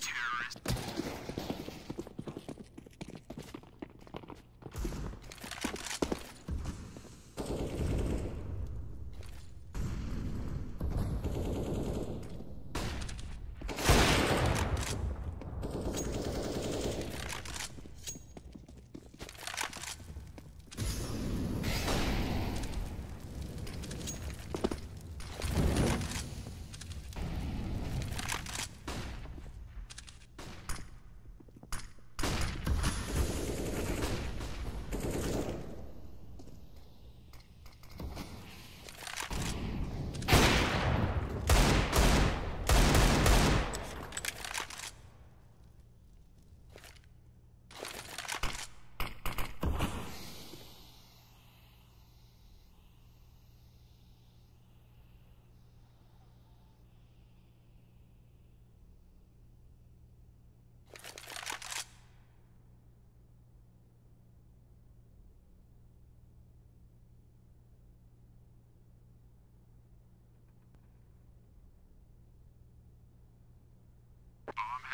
terrorist.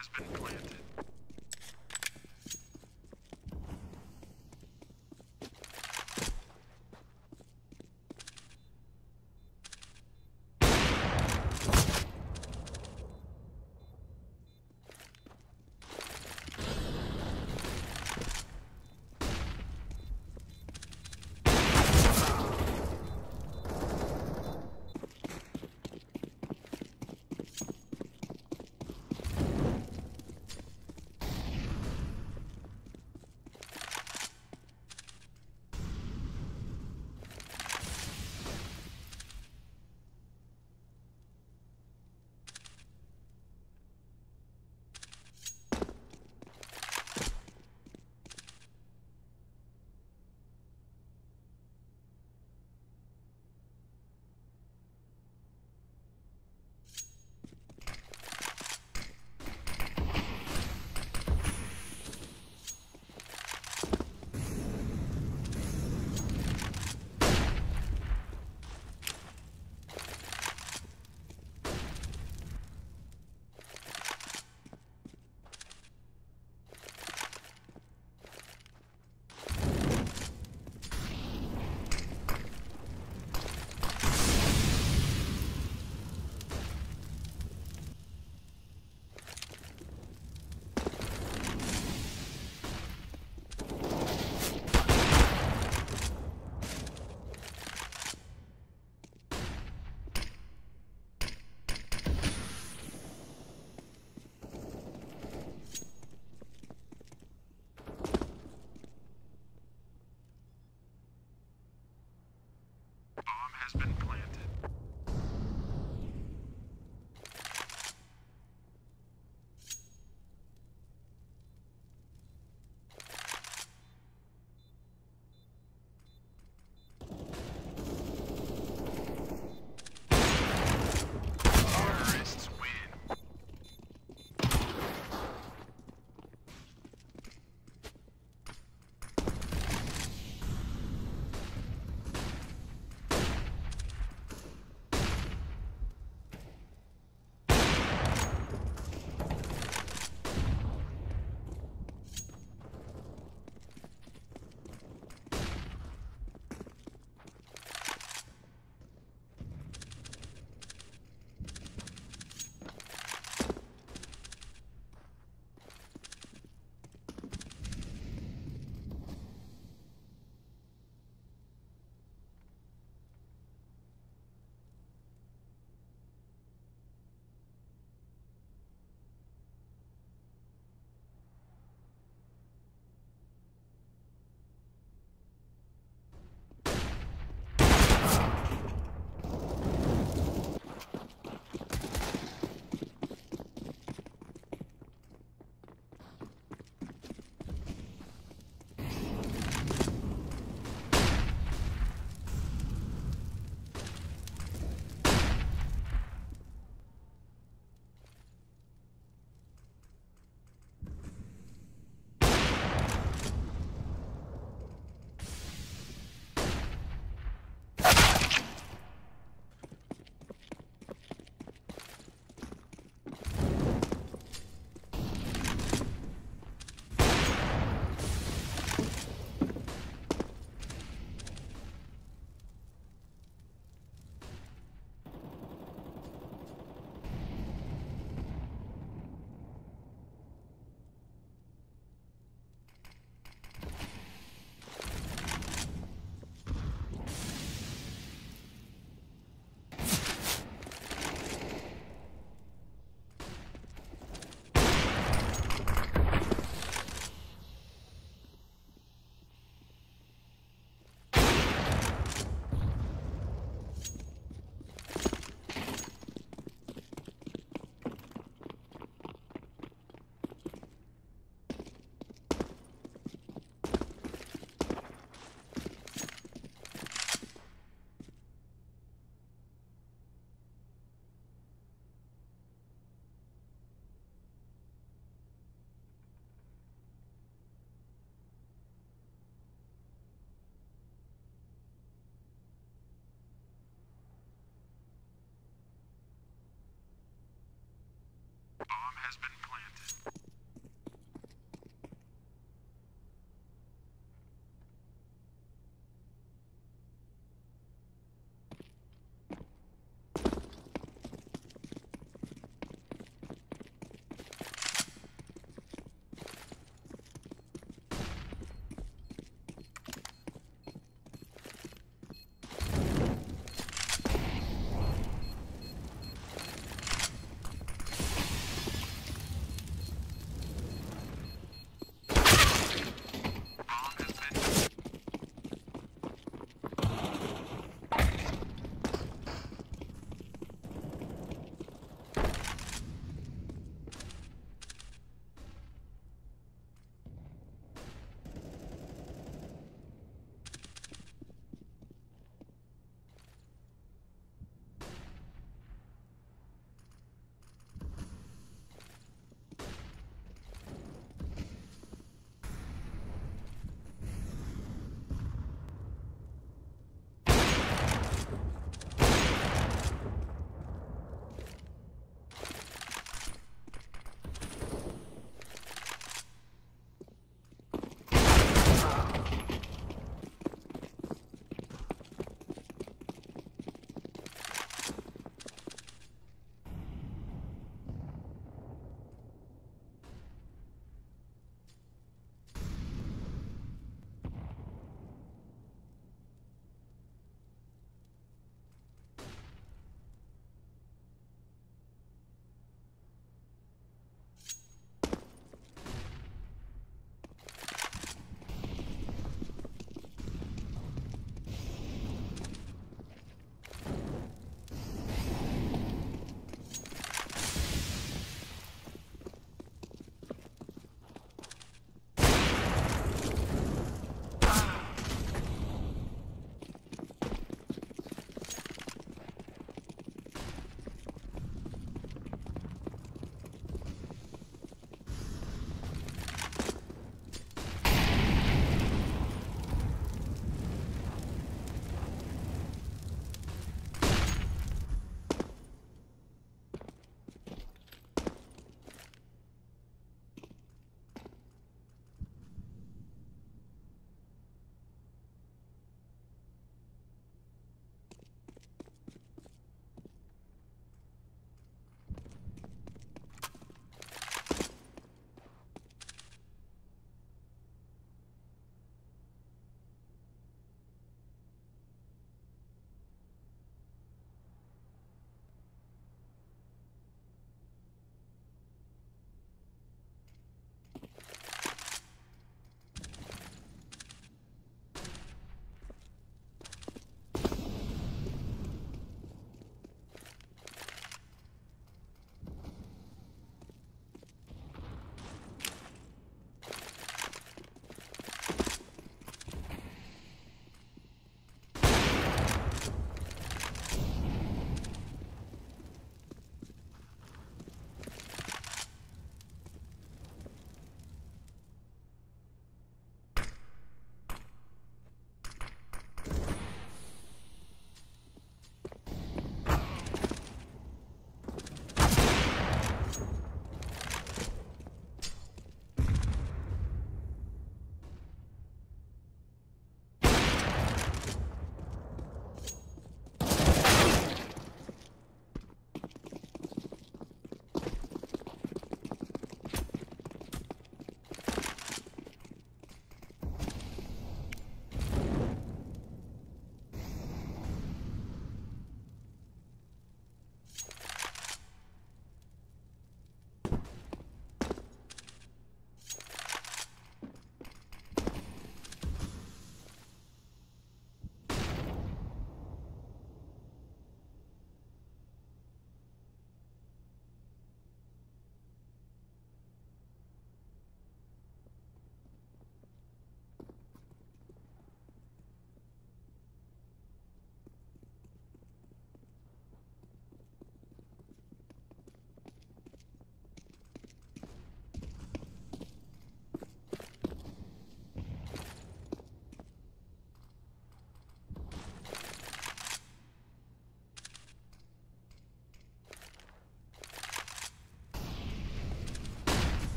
Has been planted.